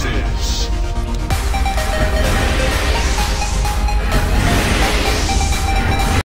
This is